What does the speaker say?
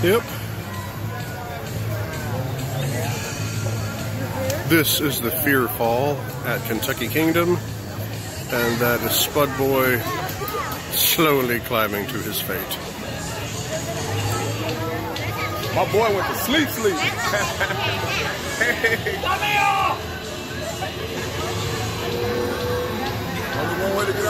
Yep. This is the Fear Fall at Kentucky Kingdom, and that is Spud Boy slowly climbing to his fate. My boy went to sleep, sleep. Only